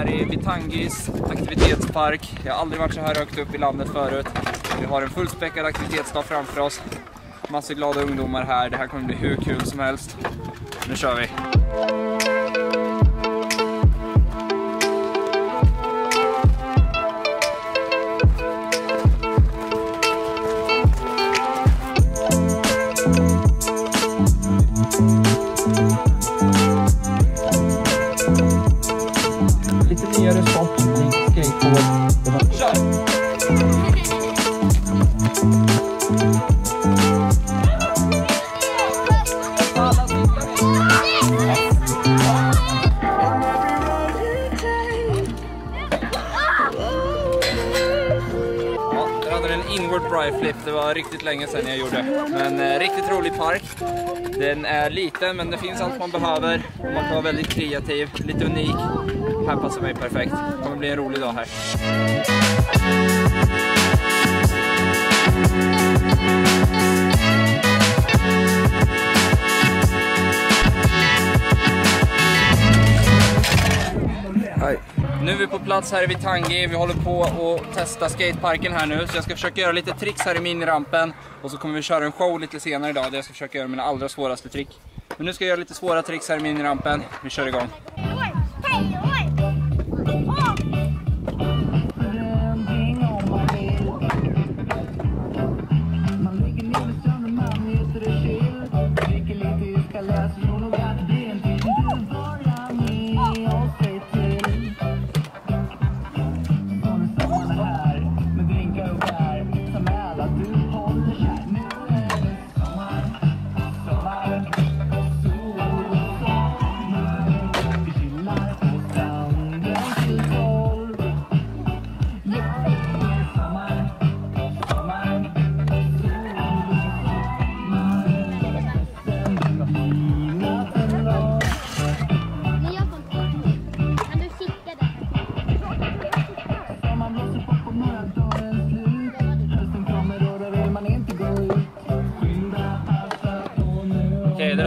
här i Vitangis aktivitetspark. Jag har aldrig varit så här högt upp i landet förut. Vi har en fullspäckad aktivitetsdag framför oss. Massor glada ungdomar här. Det här kommer bli hur kul som helst. Nu kör vi! Det var riktigt länge sedan jag gjorde. Men eh, riktigt rolig park. Den är liten men det finns allt man behöver. Och man kan vara väldigt kreativ, lite unik. Här passar mig perfekt. Det kommer bli en rolig dag här. Vi på plats här i Vitangi. Vi håller på att testa skateparken här nu. Så jag ska försöka göra lite tricks här i minirampen. Och så kommer vi köra en show lite senare idag där jag ska försöka göra mina allra svåraste trick. Men nu ska jag göra lite svåra tricks här i minirampen. Vi kör igång. Men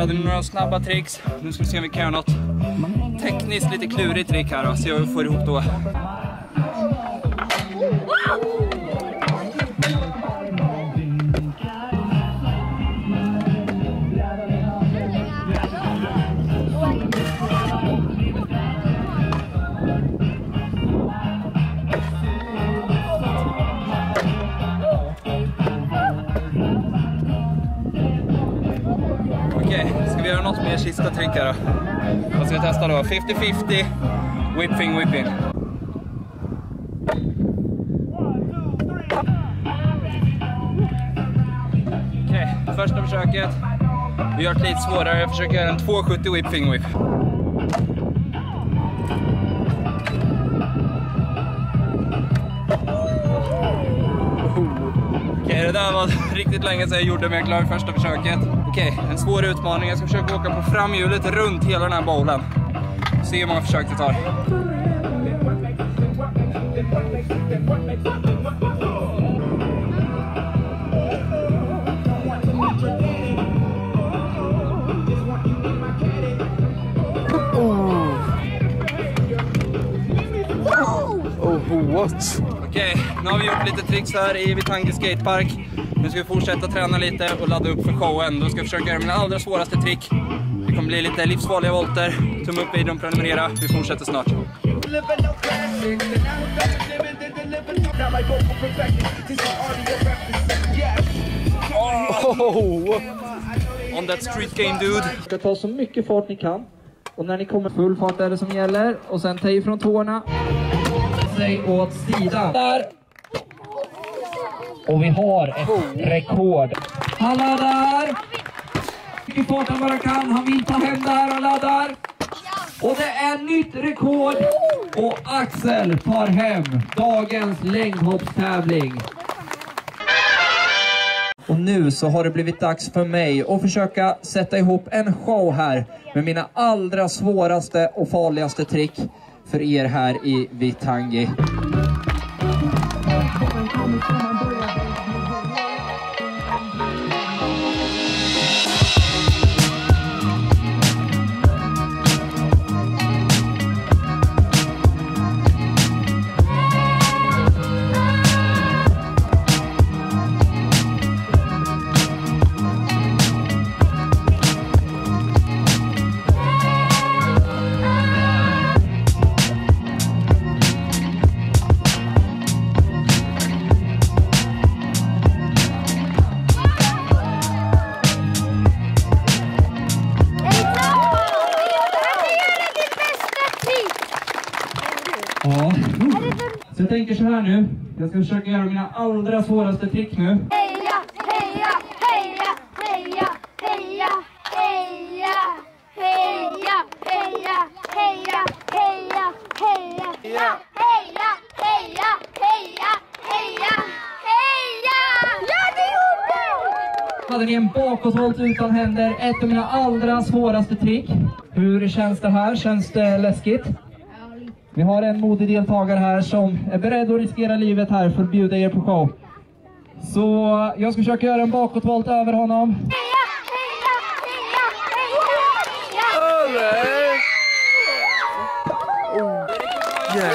hade ni några snabba tricks. Nu ska vi se om vi kan göra något tekniskt lite klurigt trick här då. Se vad vi får ihop då. Vi sista trick här då? Vad ska vi testa då? 50-50, whipping whipping. Okej, första försöket. Vi gör det lite svårare. Jag försöker göra en 270 whipping whip. Okej, det där var riktigt länge sedan jag gjorde, men jag klarade första försöket. Okej, en svår utmaning. Jag ska försöka åka på framhjulet runt hela den här bowlen. Se hur många försök det tar. What? Okej, nu har vi gjort lite tricks här i Vitangi skatepark. Nu ska vi fortsätta träna lite och ladda upp för showen. Då ska jag försöka göra mina allra svåraste trick. Det kommer bli lite livsfarliga volter. Tumme upp videon, prenumerera. Vi fortsätter snart. Oh! On that street game dude. Ska ta så mycket fart ni kan. Och när ni kommer full fart är det som gäller. Och sen ta ifrån tårna. Sig åt sidan. Där! Och vi har ett rekord. Han laddar! Mycket fart han bara kan. Han vill ta hem det här och laddar. Och det är nytt rekord. Och Axel tar hem dagens längdhoppstävling. Och nu så har det blivit dags för mig att försöka sätta ihop en show här med mina allra svåraste och farligaste trick för er här i Vittangi. Vitangi. tänker så här nu. Jag ska försöka göra mina allra svåraste trick nu. Heja, heja, heja, heja, heja, heja, heja, heja, heja, heja, heja, heja, heja, heja, heja, heja, heja! Ja, det gjorde Hade ni en bakåtvolt utan händer, ett av mina allra svåraste trick. Hur känns det här? Känns det läskigt? Vi har en modig deltagare här som är beredd att riskera livet här för att bjuda er på show. Så jag ska försöka göra en bakåtvolt över honom. Det?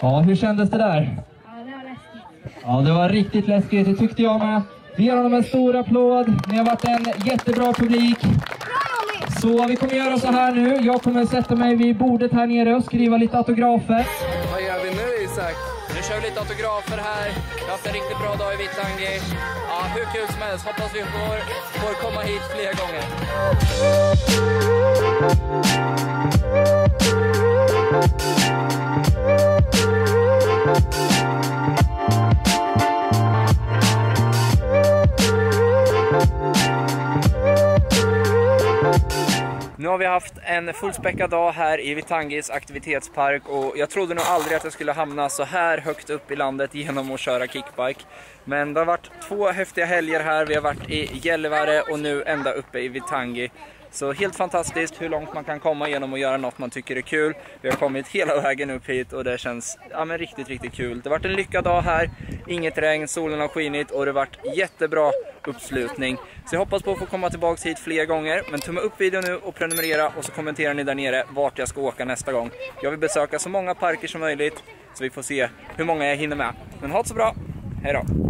Ja, hur kändes det där? Ja, det var riktigt läskigt. Det tyckte jag med. Vi ger honom en stor applåd. Ni har varit en jättebra publik. Så vi kommer göra så här nu. Jag kommer sätta mig vid bordet här nere och skriva lite autografer. Vad gör vi nu Isak? Nu kör vi lite autografer här. Vi har haft en riktigt bra dag i Vittangi. Ja, hur kul som helst. Hoppas vi får, får komma hit fler gånger. Nu har vi haft en fullspäckad dag här i Vitangis aktivitetspark och jag trodde nog aldrig att jag skulle hamna så här högt upp i landet genom att köra kickbike. Men det har varit två häftiga helger här, vi har varit i Gällivare och nu ända uppe i Vitangi. Så helt fantastiskt hur långt man kan komma genom att göra något man tycker är kul. Vi har kommit hela vägen upp hit och det känns ja, men riktigt, riktigt kul. Det har varit en lyckad dag här, inget regn, solen har skinit och det har varit jättebra uppslutning. Så jag hoppas på att få komma tillbaka hit fler gånger. Men tumma upp videon nu och prenumerera och så kommenterar ni där nere vart jag ska åka nästa gång. Jag vill besöka så många parker som möjligt så vi får se hur många jag hinner med. Men ha det så bra, hej då!